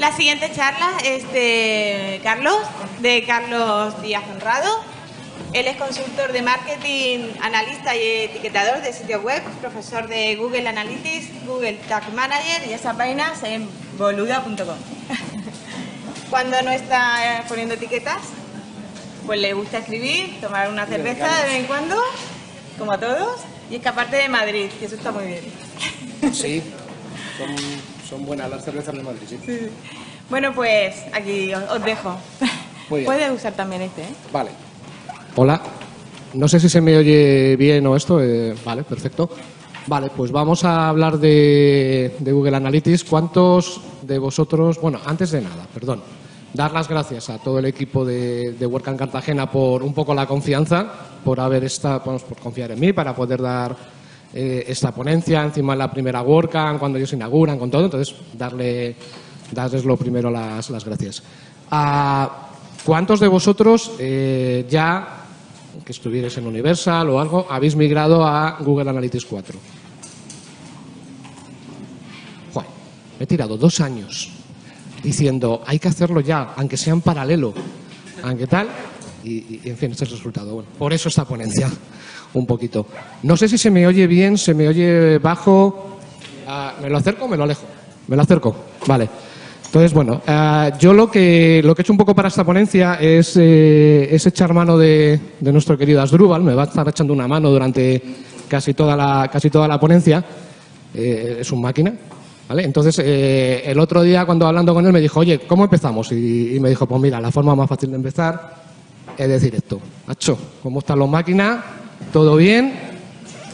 La siguiente charla es de Carlos, de Carlos Díaz Honrado. Él es consultor de marketing, analista y etiquetador de sitios web, profesor de Google Analytics, Google Tag Manager y esas vainas en boluda.com. Cuando no está poniendo etiquetas, pues le gusta escribir, tomar una cerveza de vez en cuando, como a todos, y escaparte de Madrid, que eso está muy bien. Sí, son, son buenas las cervezas de Madrid, sí. Bueno, pues aquí os, os dejo. Muy bien. Puedes usar también este, ¿eh? Vale. Hola. No sé si se me oye bien o esto. eh, vale, perfecto. Vale, pues vamos a hablar de, de Google Analytics. ¿Cuántos de vosotros, bueno, antes de nada, perdón, dar las gracias a todo el equipo de, de WordCamp Cartagena por un poco la confianza, por haber estado, por confiar en mí para poder dar eh, esta ponencia encima la primera WordCamp, cuando ellos inauguran, con todo. Entonces, darle, darles lo primero las, las gracias. Ah, ¿Cuántos de vosotros eh, ya, que estuvierais en Universal o algo, habéis migrado a Google Analytics 4? Joder, me he tirado dos años diciendo, hay que hacerlo ya, aunque sea en paralelo, aunque tal, y, y, en fin, este es el resultado. Bueno, por eso esta ponencia, un poquito. No sé si se me oye bien, se me oye bajo. Ah, ¿Me lo acerco o me lo alejo? Me lo acerco, vale. Entonces, bueno, ah, yo lo que, lo que he hecho un poco para esta ponencia es, eh, es echar mano de, de nuestro querido Asdrúbal, me va a estar echando una mano durante casi toda la, casi toda la ponencia. Eh, es un máquina, ¿Vale? Entonces, eh, el otro día cuando hablando con él me dijo, oye, ¿cómo empezamos? Y, y, me dijo, pues mira, la forma más fácil de empezar es decir esto. Macho, ¿cómo están las máquinas? ¿Todo bien?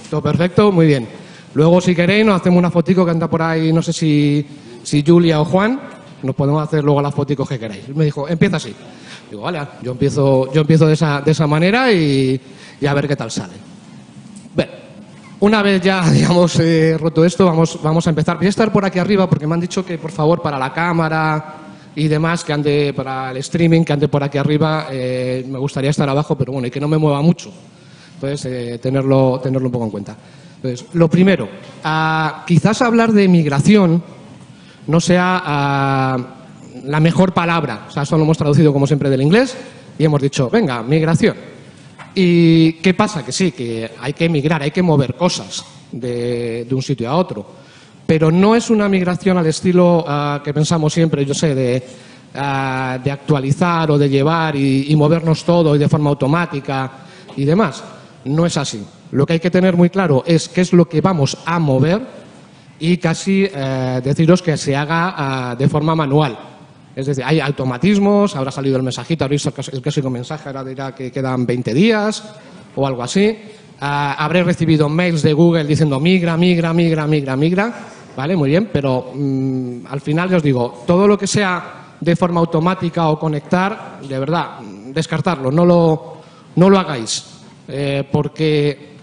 ¿Todo perfecto? Muy bien. Luego, si queréis, nos hacemos una fotico que anda por ahí, no sé si, si Julia o Juan, nos podemos hacer luego las foticos que queráis. Me dijo, empieza así. Digo, vale, yo empiezo, yo empiezo de, esa, de esa manera y, y a ver qué tal sale. Bueno, una vez ya, digamos, eh, roto esto, vamos, vamos a empezar. Voy a estar por aquí arriba porque me han dicho que, por favor, para la cámara y demás, que ande para el streaming, que ande por aquí arriba. Eh, me gustaría estar abajo, pero bueno, y que no me mueva mucho. Entonces, eh, tenerlo, tenerlo un poco en cuenta. Entonces, lo primero, ah, quizás hablar de migración no sea ah, la mejor palabra. O sea, eso lo hemos traducido, como siempre, del inglés y hemos dicho, venga, migración. ¿Y qué pasa? Que sí, que hay que migrar, hay que mover cosas de, de un sitio a otro. Pero no es una migración al estilo uh, que pensamos siempre, yo sé, de, uh, de actualizar o de llevar y, movernos todo y de forma automática y demás. No es así. Lo que hay que tener muy claro es qué es lo que vamos a mover y casi uh, deciros que se haga de forma manual. Es decir, hay automatismos, habrá salido el mensajito, habréis visto el clásico mensaje, ahora dirá que quedan 20 días o algo así. Habré recibido mails de Google diciendo migra, migra, migra, migra, migra. Vale, muy bien, pero mmm, al final ya os digo, todo lo que sea de forma automática o conectar, de verdad, descartarlo, no lo, no lo hagáis. Eh, porque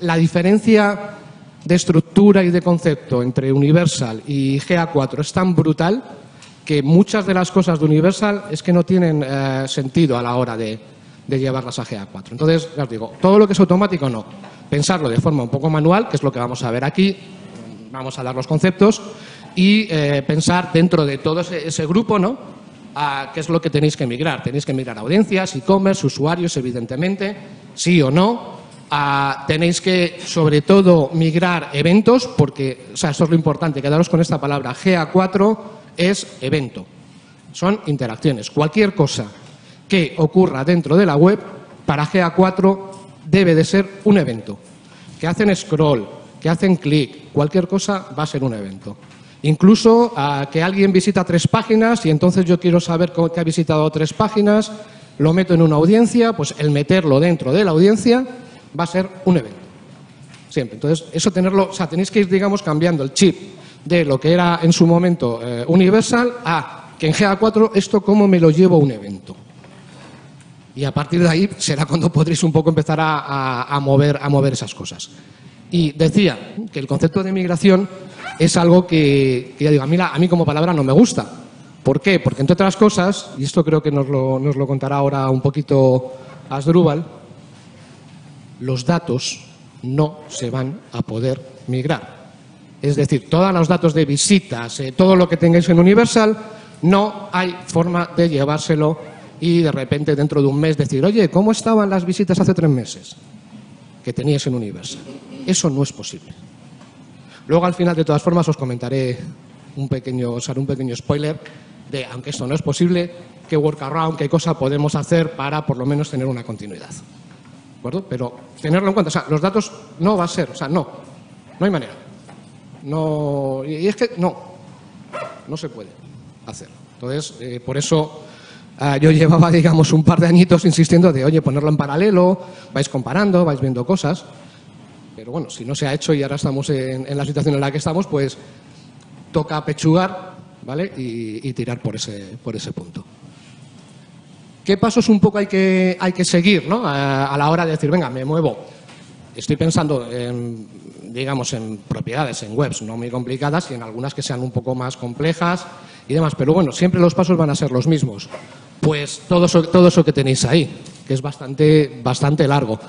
la diferencia de estructura y de concepto entre Universal y GA4 es tan brutal que muchas de las cosas de Universal es que no tienen eh, sentido a la hora de, de, llevarlas a GA4. Entonces, ya os digo, todo lo que es automático no. Pensarlo de forma un poco manual, que es lo que vamos a ver aquí, vamos a dar los conceptos, y eh, pensar dentro de todo ese, grupo, ¿no? A qué es lo que tenéis que migrar. Tenéis que migrar audiencias, e-commerce, usuarios, evidentemente, sí o no. A, tenéis que, sobre todo, migrar eventos, porque, o sea, esto es lo importante, quedaros con esta palabra, GA4 es evento. Son interacciones. Cualquier cosa que ocurra dentro de la web, para GA4 debe de ser un evento. Que hacen scroll, que hacen clic, cualquier cosa va a ser un evento. Incluso que alguien visita tres páginas y entonces yo quiero saber que ha visitado tres páginas, lo meto en una audiencia, pues el meterlo dentro de la audiencia va a ser un evento. Siempre. Entonces, eso tenerlo, o sea, tenéis que ir, digamos, cambiando el chip de lo que era en su momento eh, Universal a que en GA4 esto cómo me lo llevo a un evento. Y a partir de ahí será cuando podréis un poco empezar a, mover, a mover esas cosas. Y decía que el concepto de migración es algo que, ya digo, a mí, a como palabra no me gusta. ¿Por qué? Porque entre otras cosas, y esto creo que nos lo, nos lo contará ahora un poquito Asdrúbal, los datos no se van a poder migrar. Es decir, todos los datos de visitas, eh, todo lo que tengáis en Universal, No hay forma de llevárselo y de repente dentro de un mes decir, oye, ¿cómo estaban las visitas hace tres meses que tenías en Universal? Eso no es posible. Luego al final, de todas formas, os comentaré un pequeño, os haré un pequeño spoiler de, aunque esto no es posible, qué workaround, qué cosa podemos hacer para por lo menos tener una continuidad. ¿De acuerdo? Pero tenerlo en cuenta, o sea, los datos no va a ser, o sea, no, no hay manera. No, y es que no, no se puede hacer. Entonces, eh, por eso ah, yo llevaba, digamos, un par de añitos insistiendo de, oye, ponerlo en paralelo, vais comparando, vais viendo cosas. Pero bueno, si no se ha hecho y ahora estamos en, la situación en la que estamos, pues toca pechugar ¿vale? y, tirar por ese, por ese punto. ¿Qué pasos un poco hay que, hay que seguir ¿no? a, a la hora de decir, venga, me muevo? Estoy pensando en, digamos, en propiedades, en webs no muy complicadas y en algunas que sean un poco más complejas y demás. Pero bueno, siempre los pasos van a ser los mismos. Pues todo eso, todo eso que tenéis ahí, que es bastante, bastante largo.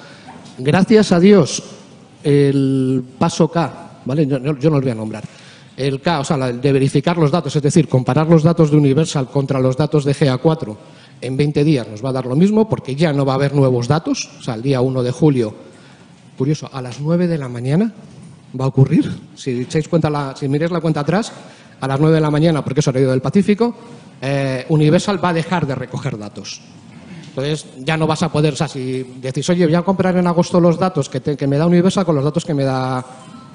Gracias a Dios, el paso K, ¿vale? Yo, yo no lo voy a nombrar. El K, o sea, el de verificar los datos, es decir, comparar los datos de Universal contra los datos de GA4 en 20 días nos va a dar lo mismo porque ya no va a haber nuevos datos. O sea, el día 1 de julio, curioso, a las 9 de la mañana va a ocurrir. Si echáis cuenta, la, si miráis la cuenta atrás, a las 9 de la mañana, porque es horario del Pacífico, eh, Universal va a dejar de recoger datos. Entonces ya no vas a poder, o sea, si decís, oye, voy a comprar en agosto los datos que, te, me da Universal con los datos que me da,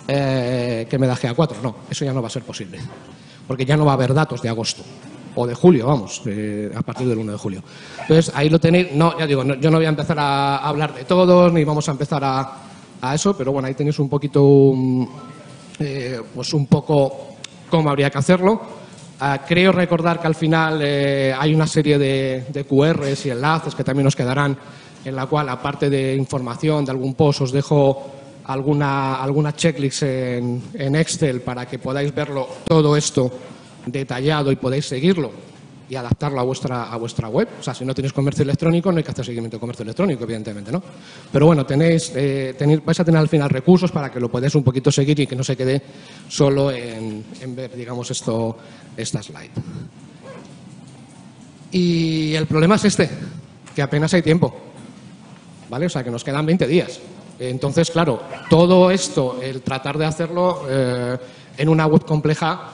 eh, que me da GA4. No, eso ya no va a ser posible. Porque ya no va a haber datos de agosto. O de julio, vamos, eh, a partir del 1 de julio. Entonces ahí lo tenéis. No, ya digo, yo no voy a empezar a hablar de todos, ni vamos a empezar a, a eso, pero bueno, ahí tenéis un poquito, um, eh, pues un poco cómo habría que hacerlo. Uh, creo recordar que al final eh, hay una serie de, QRs y enlaces que también os quedarán, en la cual, aparte de información de algún post, os dejo alguna, alguna checklist en, en Excel para que podáis verlo todo esto detallado y podáis seguirlo y adaptarlo a vuestra, a vuestra web. O sea, si no tenéis comercio electrónico, no hay que hacer seguimiento de comercio electrónico, evidentemente, ¿no? Pero bueno, tenéis, eh, tenéis, vais a tener al final recursos para que lo podáis un poquito seguir y que no se quede solo en, ver, digamos, esto, esta slide. Y el problema es este, que apenas hay tiempo, ¿vale? O sea, que nos quedan 20 días. Entonces, claro, todo esto, el tratar de hacerlo eh, en una web compleja,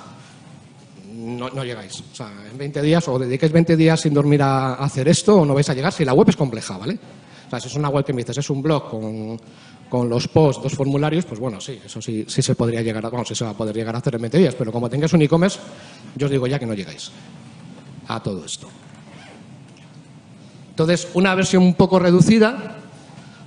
no, no, llegáis. O sea, en 20 días o dediquéis 20 días sin dormir a, hacer esto o no vais a llegar si la web es compleja, ¿vale? O sea, si es una web que me dices, es un blog con, con los posts, dos formularios, pues bueno, sí, eso sí, sí se podría llegar a, vamos, sí va a poder llegar a hacer en 20 días, pero como tengáis un e-commerce, yo os digo ya que no llegáis a todo esto. Entonces, una versión un poco reducida,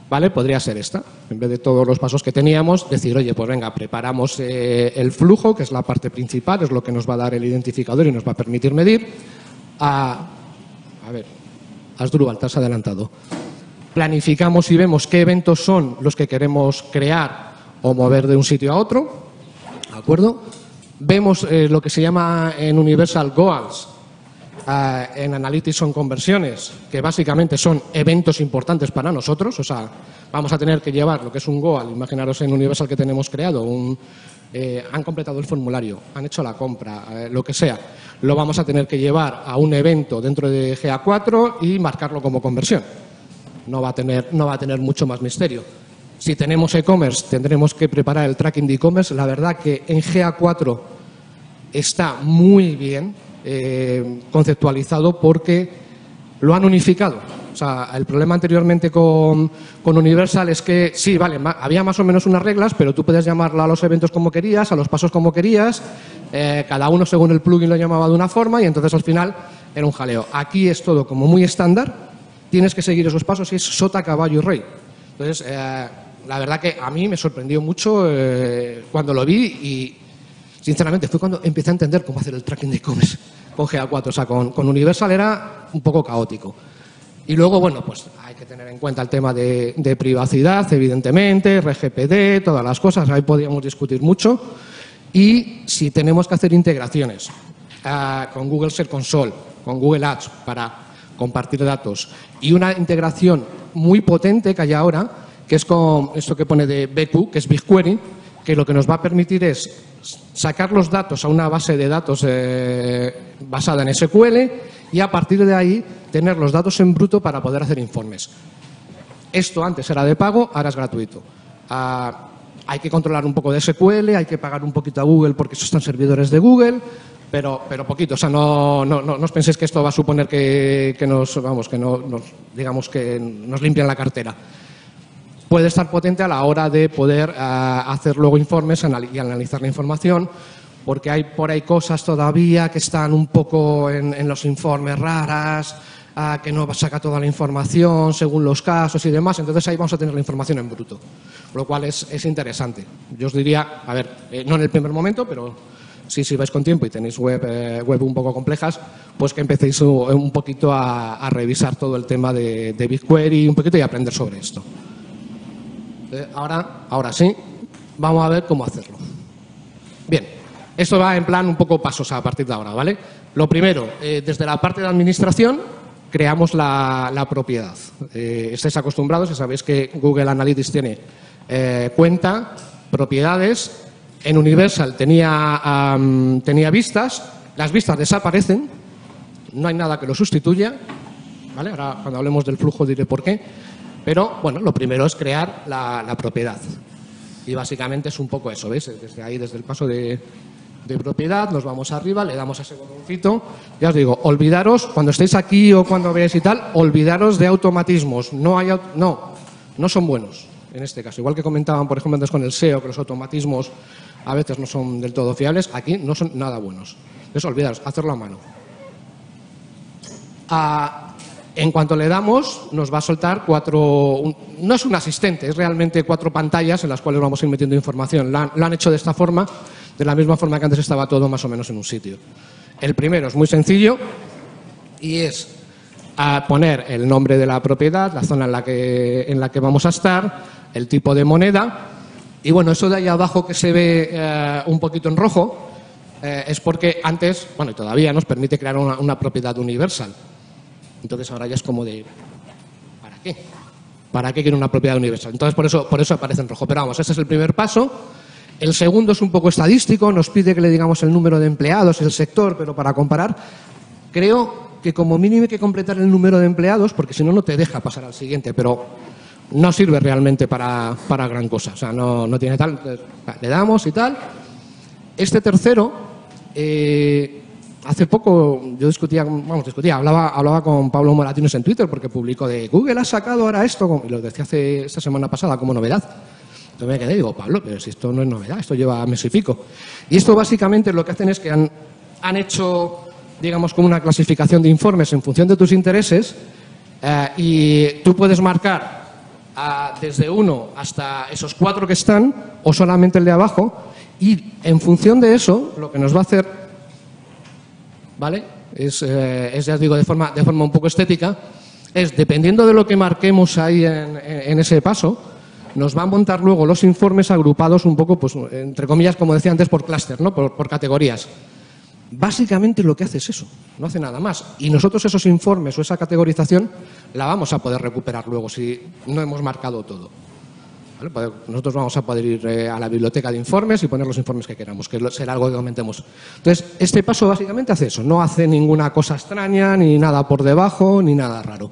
¿vale? Podría ser esta. En vez de todos los pasos que teníamos, decir, oye, pues venga, preparamos eh, el flujo, que es la parte principal, es lo que nos va a dar el identificador y nos va a permitir medir. A, a ver, Asdrúbal, te has adelantado. Planificamos y vemos qué eventos son los que queremos crear o mover de un sitio a otro. ¿De acuerdo? Vemos eh, lo que se llama en Universal Goals, En Analytics son conversiones, que básicamente son eventos importantes para nosotros, o sea, vamos a tener que llevar lo que es un Goal, imaginaros en Universal que tenemos creado, un, eh, han completado el formulario, han hecho la compra, eh, lo que sea, lo vamos a tener que llevar a un evento dentro de GA4 y marcarlo como conversión. No va a tener, no va a tener mucho más misterio. Si tenemos e-commerce, tendremos que preparar el tracking de e-commerce. La verdad que en GA4 está muy bien, eh, conceptualizado porque lo han unificado. O sea, el problema anteriormente con, con, Universal es que sí, vale, había más o menos unas reglas, pero tú puedes llamarla a los eventos como querías, a los pasos como querías, eh, cada uno según el plugin lo llamaba de una forma y entonces al final era un jaleo. Aquí es todo como muy estándar, tienes que seguir esos pasos y es sota, caballo y rey. Entonces, eh, la verdad que a mí me sorprendió mucho cuando lo vi y sinceramente fue cuando empecé a entender cómo hacer el tracking de e-commerce con GA4. O sea, con, Universal era un poco caótico. Y luego, bueno, pues hay que tener en cuenta el tema de, de privacidad, evidentemente, RGPD, todas las cosas, ahí podríamos discutir mucho. Y si tenemos que hacer integraciones uh, con Google Search Console, con Google Ads para compartir datos y una integración muy potente que hay ahora, que es con esto que pone de BQ, que es BigQuery, que lo que nos va a permitir es sacar los datos a una base de datos eh, basada en SQL y a partir de ahí tener los datos en bruto para poder hacer informes. Esto antes era de pago, ahora es gratuito. Ah, hay que controlar un poco de SQL, hay que pagar un poquito a Google porque esos están servidores de Google, pero, pero poquito. O sea, no, no, no, os penséis que esto va a suponer que, nos, vamos, que no, digamos que nos limpian la cartera puede estar potente a la hora de poder eh, hacer luego informes y analizar la información, porque hay por ahí cosas todavía que están un poco en, los informes raras, eh, que no saca toda la información según los casos y demás, entonces ahí vamos a tener la información en bruto, lo cual es, interesante. Yo os diría, a ver, eh, no en el primer momento, pero si, si vais con tiempo y tenéis web, web un poco complejas, pues que empecéis un poquito a, revisar todo el tema de, de BigQuery un poquito y aprender sobre esto. Eh, ahora, ahora sí, vamos a ver cómo hacerlo. Bien, esto va en plan un poco pasos a partir de ahora, ¿vale? Lo primero, eh, desde la parte de administración creamos la, propiedad. Eh, estáis acostumbrados y sabéis que Google Analytics tiene cuenta, propiedades. En Universal tenía, tenía vistas, las vistas desaparecen, no hay nada que lo sustituya. ¿vale? Ahora, cuando hablemos del flujo, diré por qué. Pero, bueno, lo primero es crear la, propiedad. Y básicamente es un poco eso, ¿veis? Desde ahí, desde el paso de, propiedad, nos vamos arriba, le damos a ese botoncito. Ya os digo, olvidaros, cuando estéis aquí o cuando veáis y tal, olvidaros de automatismos. No, hay, no, no son buenos en este caso. Igual que comentaban, por ejemplo, antes con el SEO, que los automatismos a veces no son del todo fiables, aquí no son nada buenos. Entonces, olvidaros, hacerlo a mano. A, en cuanto le damos, nos va a soltar cuatro, no es un asistente, es realmente cuatro pantallas en las cuales vamos a ir metiendo información. Lo han, hecho de esta forma, de la misma forma que antes estaba todo más o menos en un sitio. El primero es muy sencillo y es a poner el nombre de la propiedad, la zona en la que, en la que vamos a estar, el tipo de moneda y bueno, eso de ahí abajo que se ve eh, un poquito en rojo eh, es porque antes, bueno, y todavía nos permite crear una propiedad universal. Entonces ahora ya es como de, ¿para qué? ¿Para qué quiero una propiedad universal? Entonces por eso, por eso aparece en rojo. Pero vamos, ese es el primer paso. El segundo es un poco estadístico, nos pide que le digamos el número de empleados, el sector, pero para comparar, creo que como mínimo hay que completar el número de empleados, porque si no, no te deja pasar al siguiente, pero no sirve realmente para, gran cosa. O sea, no, no tiene tal. Le damos y tal. Este tercero, eh, hace poco yo discutía, vamos, discutía, hablaba, hablaba con Pablo Moratinos en Twitter porque publicó de Google ha sacado ahora esto, y lo decía hace esta semana pasada como novedad. Entonces me quedé y digo, Pablo, pero si esto no es novedad, esto lleva mes y pico. Y esto básicamente lo que hacen es que han, han hecho, digamos, como una clasificación de informes en función de tus intereses eh, y tú puedes marcar desde uno hasta esos cuatro que están o solamente el de abajo y en función de eso lo que nos va a hacer ¿vale? Es, eh, ya os digo, de forma, de forma un poco estética, es dependiendo de lo que marquemos ahí en, ese paso, nos va a montar luego los informes agrupados un poco, pues, entre comillas, como decía antes, por clúster, ¿no? Por, categorías. Básicamente lo que hace es eso, no hace nada más. Y nosotros esos informes o esa categorización la vamos a poder recuperar luego si no hemos marcado todo. Pues nosotros vamos a poder ir eh, a la biblioteca de informes y poner los informes que queramos, que será algo que comentemos. Entonces, este paso básicamente hace eso, no hace ninguna cosa extraña, ni nada por debajo, ni nada raro.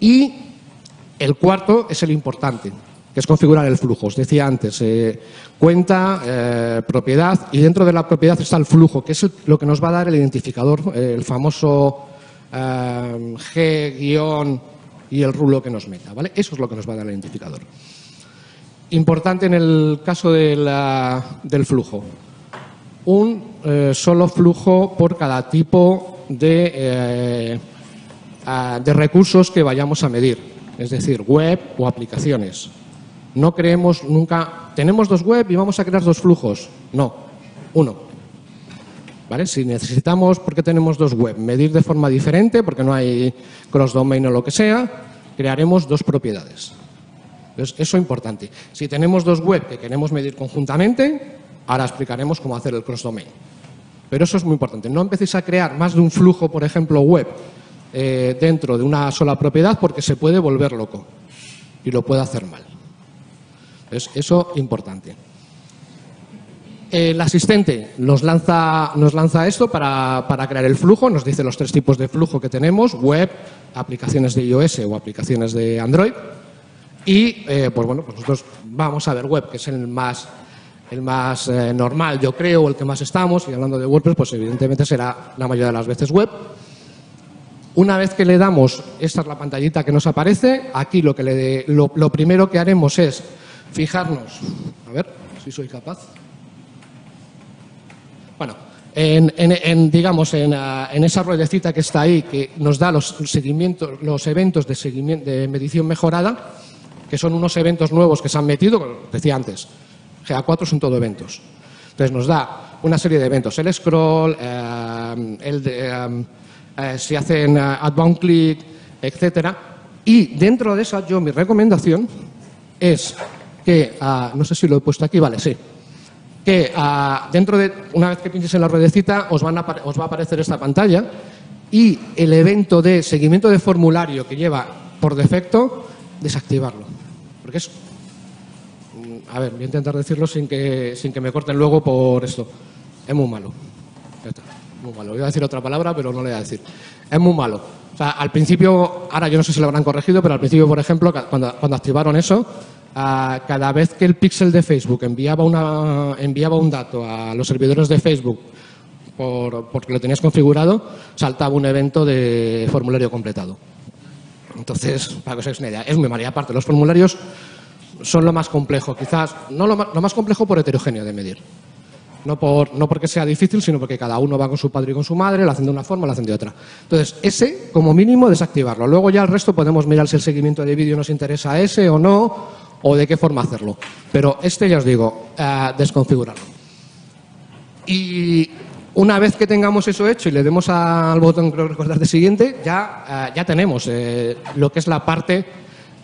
Y el cuarto es el importante, que es configurar el flujo. Os decía antes, eh, cuenta, eh, propiedad, y dentro de la propiedad está el flujo, que es lo que nos va a dar el identificador, el famoso G- y el rulo que nos meta. ¿vale? Eso es lo que nos va a dar el identificador. Importante en el caso del flujo. Un eh, solo flujo por cada tipo de, eh, de recursos que vayamos a medir, es decir, web o aplicaciones. No creemos nunca, tenemos dos web y vamos a crear dos flujos. No, uno. ¿Vale? Si necesitamos, porque tenemos dos web, medir de forma diferente, porque no hay cross-domain o lo que sea, crearemos dos propiedades. Entonces, eso es importante. Si tenemos dos web que queremos medir conjuntamente, ahora explicaremos cómo hacer el cross-domain. Pero eso es muy importante. No empecéis a crear más de un flujo, por ejemplo, web eh, dentro de una sola propiedad porque se puede volver loco y lo puede hacer mal. Es eso importante. El asistente nos lanza, esto para, crear el flujo, nos dice los tres tipos de flujo que tenemos, web, aplicaciones de iOS o aplicaciones de Android. Y eh, pues bueno, pues nosotros vamos a ver web, que es el más, el más eh, normal, yo creo, el que más estamos. Y hablando de WordPress, pues evidentemente será la mayoría de las veces web. Una vez que le damos, esta es la pantallita que nos aparece, aquí lo, que le lo primero que haremos es fijarnos, a ver si soy capaz. En, en, en, digamos, en, uh, en, esa ruedecita que está ahí, que nos da los, seguimientos, los eventos de, seguimiento, de medición mejorada, que son unos eventos nuevos que se han metido, decía antes, GA4 son todo eventos. Entonces nos da una serie de eventos, el scroll, eh, el de, eh, eh, si hacen uh, adbound click, etcétera. Y dentro de esa, yo mi recomendación es que, uh, no sé si lo he puesto aquí, vale, sí, que uh, dentro de, una vez que pinches en la ruedecita, os, van a, os va a aparecer esta pantalla y el evento de seguimiento de formulario que lleva por defecto, desactivarlo. Porque es. A ver, voy a intentar decirlo sin que, sin que me corten luego por esto. Es muy malo. Muy malo. Voy a decir otra palabra, pero no le voy a decir. Es muy malo. O sea, al principio, ahora yo no sé si lo habrán corregido, pero al principio, por ejemplo, cuando, cuando activaron eso, Cada vez que el pixel de Facebook enviaba, un dato a los servidores de Facebook por, porque lo tenías configurado, saltaba un evento de formulario completado. Entonces, para que os hagáis una idea, es muy. Y aparte, los formularios son lo más complejo, quizás, no lo más, lo más complejo por heterogéneo de medir. No, por, no porque sea difícil, sino porque cada uno va con su padre y con su madre, lo hacen de una forma, lo hacen de otra. Entonces, ese, como mínimo, desactivarlo. Luego ya el resto podemos mirar si el seguimiento de vídeo nos interesa a ese o no, o de qué forma hacerlo. Pero este, ya os digo, uh, desconfigurarlo. Y una vez que tengamos eso hecho y le demos al botón creo recordar de siguiente, ya, uh, ya tenemos eh, lo que es la parte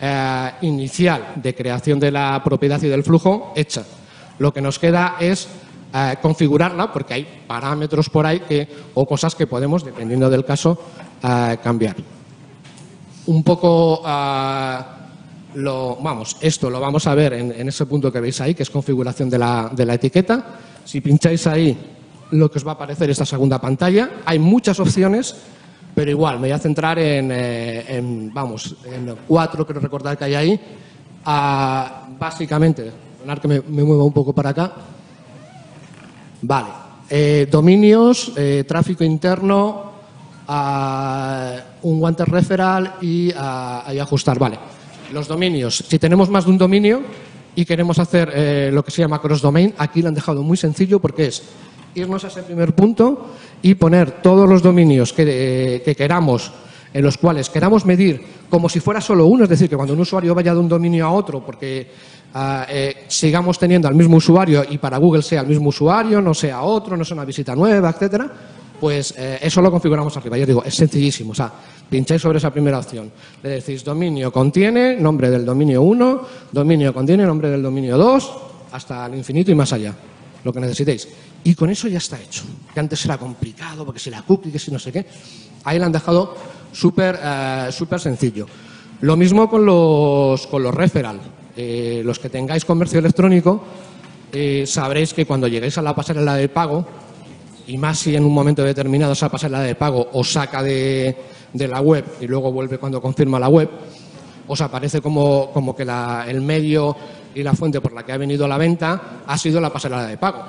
uh, inicial de creación de la propiedad y del flujo hecha. Lo que nos queda es configurarla porque hay parámetros por ahí que, o cosas que podemos, dependiendo del caso, cambiar. Un poco lo, vamos, esto lo vamos a ver en, en, ese punto que veis ahí, que es configuración de la, de la etiqueta. Si pincháis ahí, lo que os va a aparecer esta segunda pantalla. Hay muchas opciones, pero igual, me voy a centrar en, eh, vamos, en cuatro, creo recordar que hay ahí. Ah, básicamente, que me, me mueva un poco para acá. Vale. Eh, dominios, eh, tráfico interno, ah, un guante referral y, ah, y ajustar. Vale los dominios. Si tenemos más de un dominio y queremos hacer eh, lo que se llama cross-domain, aquí lo han dejado muy sencillo porque es irnos a ese primer punto y poner todos los dominios que, eh, que queramos, en los cuales queramos medir como si fuera solo uno, es decir, que cuando un usuario vaya de un dominio a otro, porque uh, eh, sigamos teniendo al mismo usuario y para Google sea el mismo usuario, no sea otro, no sea una visita nueva, etcétera, pues eh, eso lo configuramos arriba. Yo digo, es sencillísimo. O sea, pincháis sobre esa primera opción. Le decís dominio contiene, nombre del dominio 1, dominio contiene, nombre del dominio 2, hasta el infinito y más allá. Lo que necesitéis. Y con eso ya está hecho. Que antes era complicado, porque si la cookie, que si no sé qué. Ahí lo han dejado súper eh, súper sencillo. Lo mismo con los, con los referral. Eh, los que tengáis comercio electrónico, sabréis que cuando lleguéis a la pasarela de pago, y más si en un momento determinado esa pasarela de pago os saca de, de la web y luego vuelve cuando confirma la web, os aparece como, como que la, el medio y la fuente por la que ha venido la venta ha sido la pasarela de pago.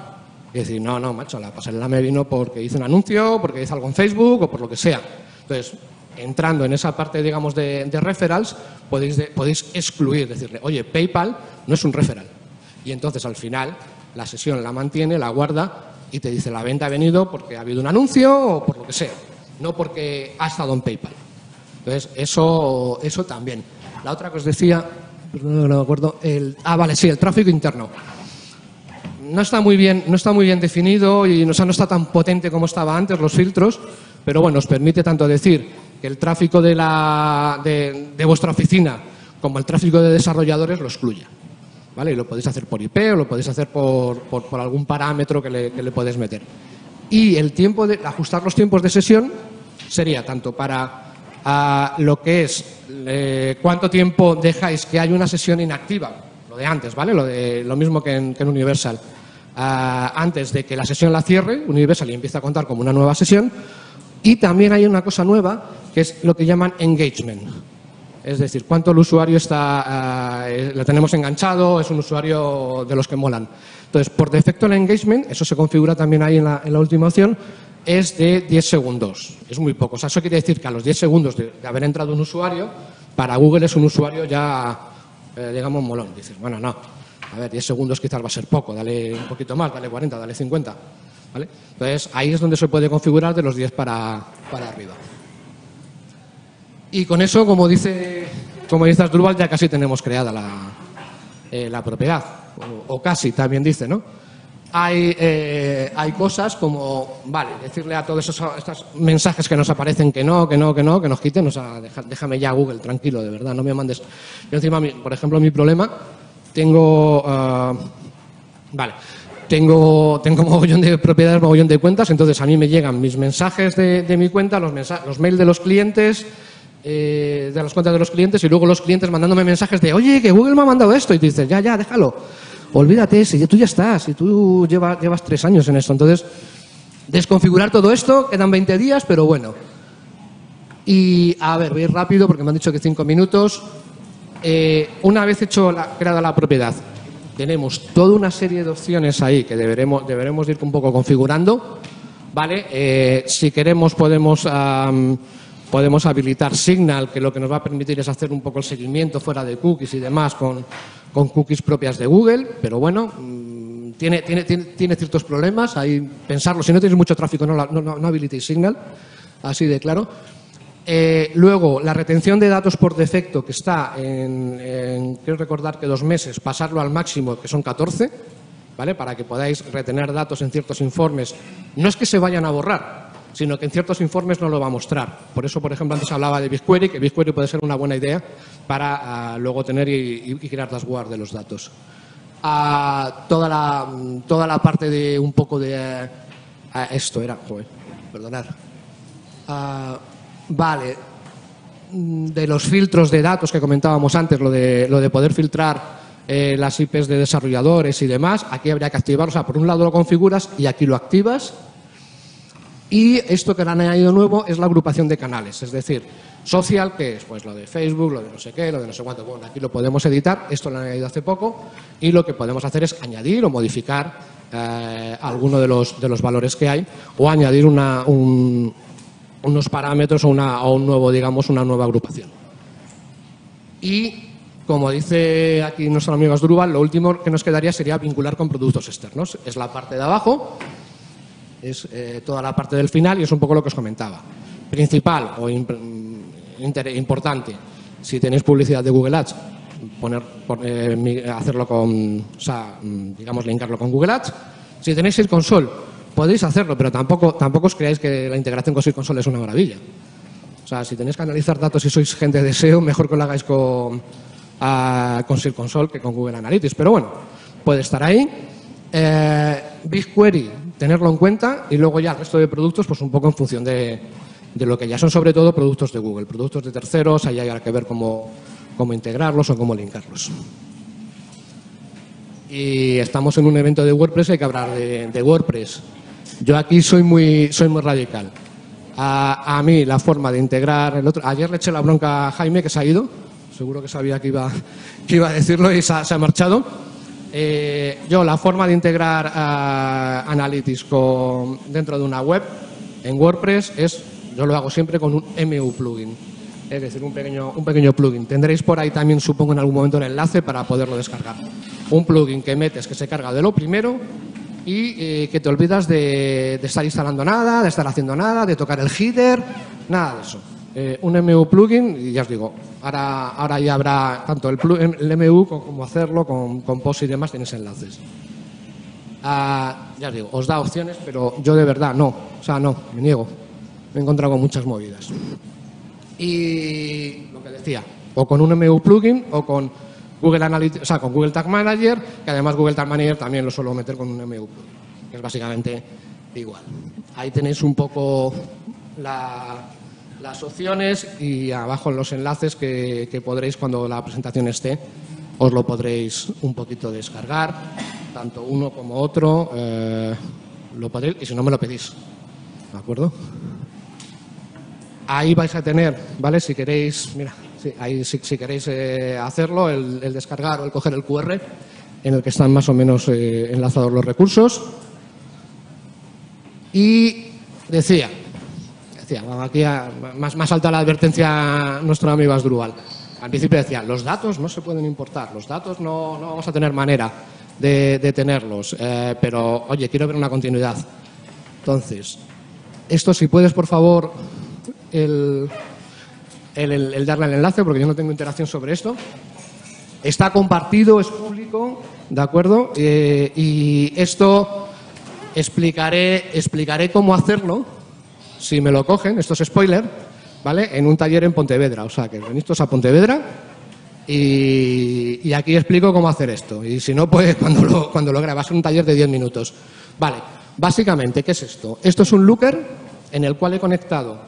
Y decir, no, no, macho, la pasarela me vino porque hice un anuncio, porque hice algo en Facebook o por lo que sea. Entonces, entrando en esa parte, digamos, de, de referrals, podéis, podéis excluir, decirle, oye, PayPal no es un referral. Y entonces, al final, la sesión la mantiene, la guarda y te dice la venta ha venido porque ha habido un anuncio o por lo que sea, no porque ha estado en PayPal. Entonces, eso, eso también. La otra que os decía, no me acuerdo, el, ah, vale, sí, el tráfico interno. No está muy bien, no está muy bien definido y no, está tan potente como estaba antes los filtros, pero bueno, os permite tanto decir que el tráfico de, la, de, de vuestra oficina como el tráfico de desarrolladores lo excluya. Y lo podéis hacer por IP o lo podéis hacer por, algún parámetro que le, que podéis meter. Y el tiempo de ajustar los tiempos de sesión sería tanto para a, lo que es eh, cuánto tiempo dejáis que haya una sesión inactiva, lo de antes, ¿vale? Lo, de, lo mismo que en, Universal. Ah, antes de que la sesión la cierre, Universal y empieza a contar como una nueva sesión. Y también hay una cosa nueva que es lo que llaman engagement. Es decir, cuánto el usuario está, uh, lo tenemos enganchado, es un usuario de los que molan. Entonces, por defecto el engagement, eso se configura también ahí en la, en la última opción, es de 10 segundos. Es muy poco. O sea, eso quiere decir que a los 10 segundos de, haber entrado un usuario, para Google es un usuario ya, eh, digamos, molón. Dices, bueno, no. A ver, 10 segundos quizás va a ser poco. Dale un poquito más, dale 40, dale 50. ¿Vale? Entonces, ahí es donde se puede configurar de los 10 para, para arriba. Y con eso, como dice, como dice Asdrúbal, ya casi tenemos creada la, eh, la propiedad. O, casi, también dice, ¿no? Hay, eh, hay cosas como, vale, decirle a todos esos, estos mensajes que nos aparecen que no, que no, que no, que nos quiten, o sea, déjame ya Google, tranquilo, de verdad, no me mandes. Yo encima, por ejemplo, mi problema, tengo, uh, vale, tengo, tengo mogollón de propiedades, mogollón de cuentas, entonces a mí me llegan mis mensajes de, de mi cuenta, los, los mails de los clientes, eh, de las cuentas de los clientes y luego los clientes mandándome mensajes de, oye, que Google me ha mandado esto, y tú dices, ya, ya, déjalo olvídate, si tú ya estás, si tú llevas, llevas tres años en esto. Entonces, desconfigurar todo esto, quedan 20 días, pero bueno. Y a ver, voy rápido porque me han dicho que cinco minutos. Eh, una vez hecho la, creada la propiedad, tenemos toda una serie de opciones ahí que deberemos, deberemos ir un poco configurando. ¿Vale? Eh, si queremos podemos, podemos habilitar Signal, que lo que nos va a permitir es hacer un poco el seguimiento fuera de cookies y demás con, cookies propias de Google, pero bueno, mm, tiene, tiene, ciertos problemas, hay pensarlo, si no tenéis mucho tráfico no, no, no habilitéis Signal, así de claro. Eh, luego, la retención de datos por defecto, que está en, quiero recordar que dos meses, pasarlo al máximo, que son 14, ¿vale? Para que podáis retener datos en ciertos informes. No es que se vayan a borrar, sino que en ciertos informes no lo va a mostrar. Por eso, por ejemplo, antes hablaba de BigQuery, que BigQuery puede ser una buena idea para ah, luego tener y, crear las guardas de los datos. Ah, toda, la, toda la parte de un poco de... Ah, esto era, joder, perdonad. vale, de los filtros de datos que comentábamos antes, lo de, lo de poder filtrar eh, las IPs de desarrolladores y demás, aquí habría que activarlo. O sea, por un lado lo configuras y aquí lo activas y esto que han añadido nuevo es la agrupación de canales, es decir, social, que es pues lo de Facebook, lo de no sé qué, lo de no sé cuánto. Bueno, aquí lo podemos editar, esto lo han añadido hace poco, y lo que podemos hacer es añadir o modificar eh, alguno de los, de los valores que hay o añadir una, unos parámetros o, una, o un nuevo, digamos, una nueva agrupación. Y como dice aquí nuestro amigo Asdrúbal, lo último que nos quedaría sería vincular con productos externos. Es la parte de abajo es eh, toda la parte del final y es un poco lo que os comentaba. Principal o importante, si tenéis publicidad de Google Ads, poner, eh, hacerlo con, o sea, mm, digamos, linkarlo con Google Ads. Si tenéis Search Console, podéis hacerlo, pero tampoco, tampoco os creáis que la integración con Search Console es una maravilla. O sea, si tenéis que analizar datos y sois gente de SEO, mejor que lo hagáis con, con Search Console que con Google Analytics. Pero bueno, puede estar ahí. Eh, BigQuery tenerlo en cuenta y luego ya el resto de productos, pues un poco en función de, lo que ya son sobre todo productos de Google, productos de terceros, ahí hay que ver cómo, cómo integrarlos o cómo linkarlos. Y estamos en un evento de WordPress, hay que hablar de, WordPress. Yo aquí soy muy, soy muy radical. A, mí la forma de integrar el otro... Ayer le eché la bronca a Jaime, que se ha ido. Seguro que sabía que iba, que iba a decirlo y se ha marchado eh, yo, la forma de integrar uh, Analytics dentro de una web en WordPress es, yo lo hago siempre con un MU plugin, es decir, un pequeño, un pequeño plugin. Tendréis por ahí también, supongo, en algún momento el enlace para poderlo descargar. Un plugin que metes que se carga de lo primero y eh, que te olvidas de, de estar instalando nada, de estar haciendo nada, de tocar el header, nada de eso. Eh, un MU plugin y ya os digo, ahora, ahora ya habrá tanto el, el MU como hacerlo con, con post y demás, tienes enlaces. Ah, ya os digo, os da opciones, pero yo de verdad no, o sea, no, me niego. Me he encontrado con muchas movidas. Y lo que decía, o con un MU plugin o con Google Analytics, o sea, con Google Tag Manager, que además Google Tag Manager también lo suelo meter con un MU plugin, que es básicamente igual. Ahí tenéis un poco la, las opciones y abajo los enlaces que, podréis cuando la presentación esté os lo podréis un poquito descargar, tanto uno como otro. eh, lo podréis, y si no me lo pedís. ¿De acuerdo? Ahí vais a tener, ¿vale? Si queréis, mira, sí, ahí si, si queréis eh, hacerlo, el, el descargar o el coger el QR, en el que están más o menos eh, enlazados los recursos. Y decía, más, alta la advertencia nuestro amigo Asdrúbal. Al principio decía, los datos no se pueden importar, los datos no, no vamos a tener manera de, tenerlos, eh, pero oye, quiero ver una continuidad. Entonces, esto si puedes, por favor, el, el, el- el darle al enlace, porque yo no tengo interacción sobre esto. Está compartido, es público, ¿de acuerdo? Eh, y esto explicaré, explicaré cómo hacerlo, si me lo cogen, esto es spoiler, ¿vale? En un taller en Pontevedra, o sea, que venís a Pontevedra y, y aquí explico cómo hacer esto. Y si no, pues cuando lo, cuando lo grabas, un taller de 10 minutos. Vale, básicamente, ¿qué es esto? Esto es un looker en el cual he conectado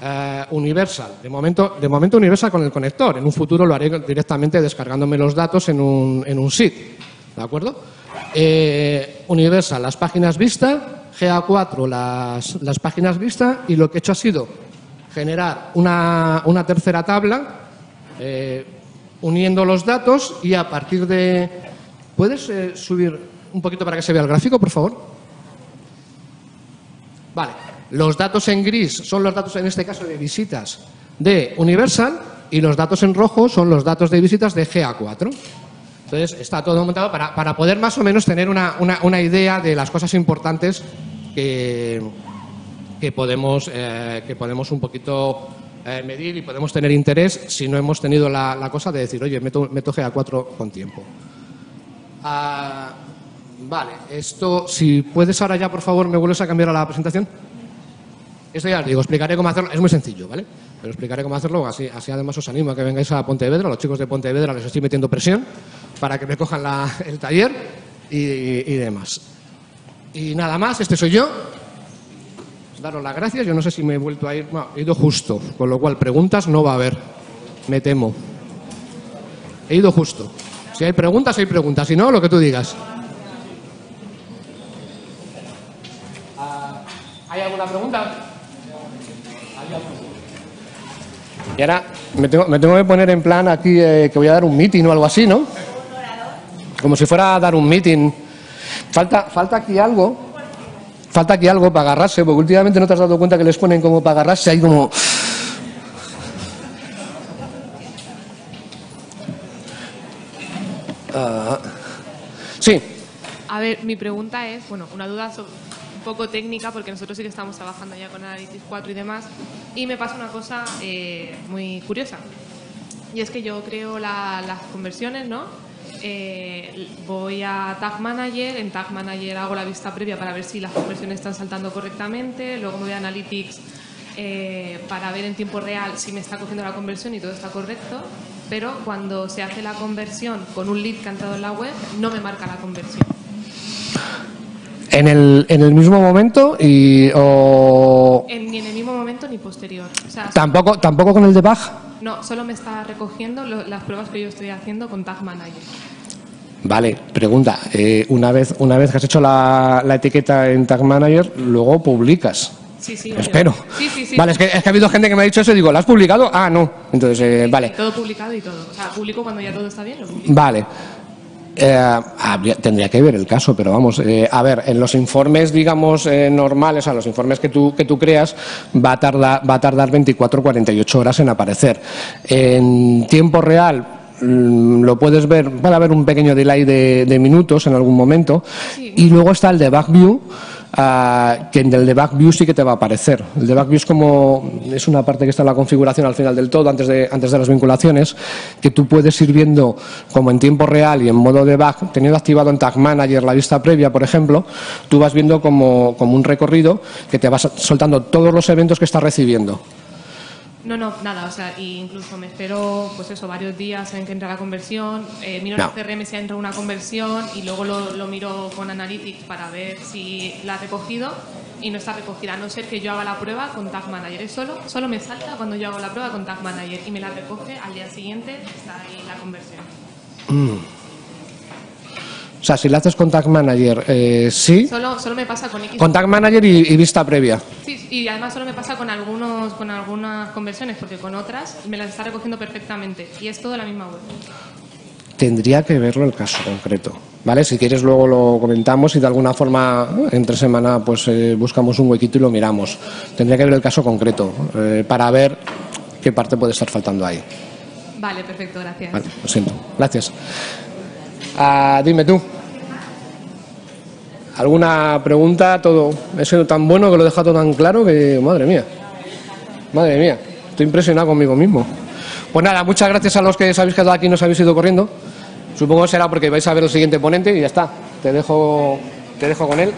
eh, Universal. De momento, de momento Universal con el conector. En un futuro lo haré directamente descargándome los datos en un, en un SID. ¿De acuerdo? Eh, Universal, las páginas vista, GA4, las, las páginas vista, y lo que he hecho ha sido generar una, una tercera tabla eh, uniendo los datos y a partir de... ¿Puedes eh, subir un poquito para que se vea el gráfico, por favor? Vale. Los datos en gris son los datos, en este caso, de visitas de Universal y los datos en rojo son los datos de visitas de GA4. Entonces, está todo montado para, para poder más o menos tener una, una- una idea de las cosas importantes que, que, podemos, eh, que podemos un poquito eh, medir y podemos tener interés si no hemos tenido la, la cosa de decir, oye, meto, meto GA4 con tiempo. Ah, vale, esto, si puedes ahora ya, por favor, me vuelves a cambiar a la presentación. Esto ya os digo, explicaré cómo hacerlo. Es muy sencillo, ¿vale? Pero explicaré cómo hacerlo, así, así además os animo a que vengáis a Pontevedra. Los chicos de Pontevedra les estoy metiendo presión para que me cojan la- el taller y, y demás. Y nada más, este soy yo. Daros las gracias. Yo no sé si me he vuelto a ir. Bueno, he ido justo, con lo cual preguntas no va a haber. Me temo. He ido justo. Si hay preguntas, hay preguntas. Si no, lo que tú digas. Ah, ¿Hay alguna pregunta? Y ahora me tengo, me tengo que poner en plan aquí eh, que voy a dar un meeting o algo así, ¿no? Como si fuera a dar un meeting. Falta, falta aquí algo. Falta aquí algo para agarrarse, porque últimamente no te has dado cuenta que les ponen como para agarrarse ahí como. Ah. sí, A ver, mi pregunta es, bueno, una duda un poco técnica, porque nosotros sí que estamos trabajando ya con Analytics 4 y demás, y me pasa una cosa eh, muy curiosa. Y es que yo creo la- las conversiones, ¿no? Eh, voy a Tag Manager, en Tag Manager hago la vista previa para ver si las conversiones están saltando correctamente, luego me voy a Analytics eh, para ver en tiempo real si me está cogiendo la conversión y todo está correcto, pero cuando se hace la conversión con un lead que ha entrado en la web, no me marca la conversión. en el, en el mismo momento y. o. En- ni en el mismo momento ni posterior. O sea, Tampoco, tampoco con el debug. No, solo me está recogiendo lo- las pruebas que yo estoy haciendo con Tag Manager. Vale, pregunta. eh, una, vez, una vez que has hecho la, la etiqueta en Tag Manager, luego publicas. Sí, sí. Espero. Sí, sí, sí. Vale, es que, es que ha habido gente que me ha dicho eso y digo, ¿la has publicado? Ah, no. Entonces, eh, vale. Todo publicado y todo. O sea, publico cuando ya todo está bien, lo publico. Vale. Eh, habría- tendría que ver el caso, pero vamos, eh, a ver, en los informes, digamos, eh, normales, a los informes que tú, que tú creas, va a, tardar, va a tardar 24 48 horas en aparecer. En tiempo real, mm, lo puedes ver, puede haber un pequeño delay de, de minutos en algún momento, Sí. y luego está el debug view, ah, que en el debug view sí que te va a aparecer. El debug view es como es una parte que está en la configuración al final del todo, antes de, antes de las vinculaciones, que tú puedes ir viendo como en tiempo real y en modo debug, teniendo activado en Tag Manager la vista previa, por ejemplo, tú vas viendo como, como un recorrido que te va soltando todos los eventos que estás recibiendo. No, no, nada. O sea, y incluso me espero, pues eso, varios días en que entra la conversión. eh, miro No. en el CRM si ha entrado una conversión y luego lo, lo miro con Analytics para ver si la ha recogido y no está recogida. A no ser que yo haga la prueba con Tag Manager. Es solo, solo me salta cuando yo hago la prueba con Tag Manager y me la recoge al día siguiente está ahí la conversión. O sea, si le haces Contact Manager, eh, sí. Solo, solo me pasa con X. Contact Manager y, y vista previa. Sí, y además solo me pasa con algunos con algunas conversiones, porque con otras me las está recogiendo perfectamente. Y es todo la misma web. Tendría que verlo el caso concreto. ¿Vale? Si quieres luego lo comentamos y de alguna forma entre semana pues eh, buscamos un huequito y lo miramos. Tendría que ver el caso concreto eh, para ver qué parte puede estar faltando ahí. Vale, perfecto, gracias. Vale, lo siento. Gracias. Ah, dime tú. ¿Alguna pregunta? Todo. He sido tan bueno que lo he dejado tan claro que, madre mía. Madre mía. Estoy impresionado conmigo mismo. Pues nada, muchas gracias a los que os habéis quedado aquí nos habéis ido corriendo. Supongo que será porque vais a ver el siguiente ponente y ya está. Te dejo, te dejo con él.